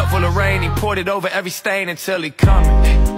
Cup full of rain, he poured it over every stain until he coming